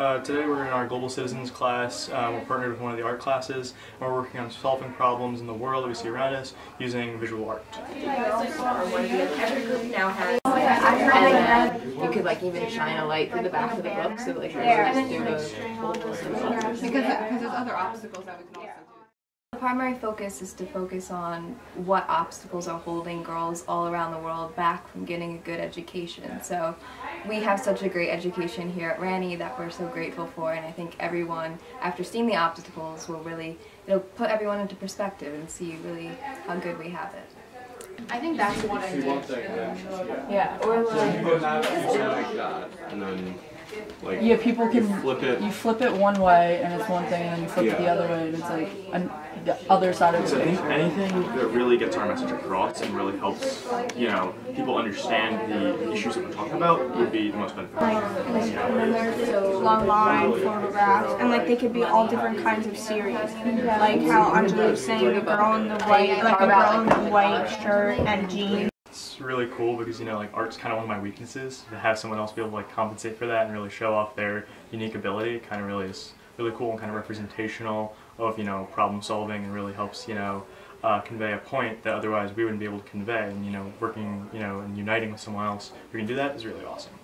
Uh, today we're in our Global Citizens class. Uh, we're partnered with one of the art classes and we're working on solving problems in the world that we see around us using visual art. Every group now has, and you could like even shine a light through the back of the book so that like just do the whole Because, because there's other obstacles that we can also do. The primary focus is to focus on what obstacles are holding girls all around the world back from getting a good education. So we have such a great education here at Ranney that we're so grateful for and I think everyone, after seeing the obstacles, will really, it'll put everyone into perspective and see really how good we have it. I think that's what I did. Yeah, or like You could have something like that, and then like yeah, people can you flip it. you flip it one way and it's one thing, and then you flip it the other way and it's like an, the other side of So I the think picture. anything that really gets our message across and really helps, you know, people understand the issues that we're talking about would be the most beneficial. and there's long line photographs and like they could be all different kinds of series like how Anjali was saying the girl in the white like a girl in the white shirt and jeans Really cool because you know like art's kind of one of my weaknesses. To have someone else be able to like compensate for that and really show off their unique ability kind of really is really cool and kind of representational of you know problem solving and really helps you know uh, convey a point that otherwise we wouldn't be able to convey. And you know working you know and uniting with someone else who can do that is really awesome.